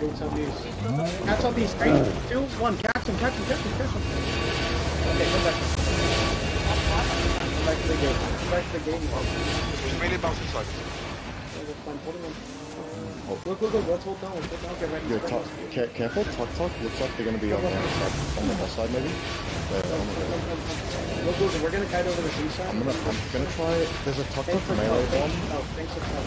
Boots on these. Catch up these. Three, two, one. Catch him, catch him, catch him, catch him. Okay, come back. Come back to the game. Come back to the game. Just melee bounce inside. Okay, that's fine. Him in. Look, look, look. Let's hold down. Let's hold down. Get ready. Yo, Get talk, ca- careful, talk, talk. Looks like they're gonna be on the other side, on the left side maybe. There, on the Come, right. come, come, come. Look, look. We're gonna kite over the B side. I'm gonna, I'm gonna try. There's a talk Thanks talk for melee bomb. No, thanks for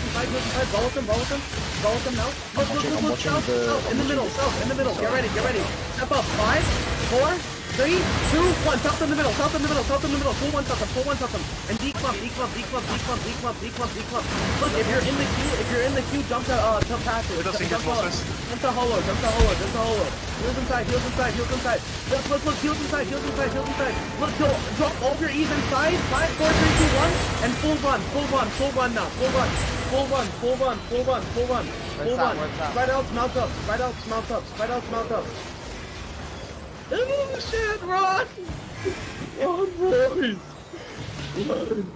inside. Ball with them, ball with them, ball with them now. Look, look, look, look, south, south, in the middle, south, in the middle. Get ready, get ready. Step up. Five, four, three, two, one. South in the middle, south in the middle, south in the middle. Pull one, south them, pull one, south them. And club, D club, D club, D club, D club, D club, D club. Look, if you're in the queue, if you're in the queue, jump to uh to passage. Let us see Jump Jump to hollow, jump to hollow, jump to hollow. Heals inside, heals inside, heals inside. Look, look, look, heals inside, heals inside, heals inside. Look, go, drop all your E's inside. Five, four, three, two, one, and full run, full run, full run now, full run, full run, full run, full run, full run, full Where's that? run. Where's that? Spread out, mount up, spread out, mount up, spread out, mount up. Oh shit, run! Run, boys! Run!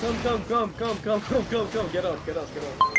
Come, come, come, come, come, come, come, come, get out, get out, get out.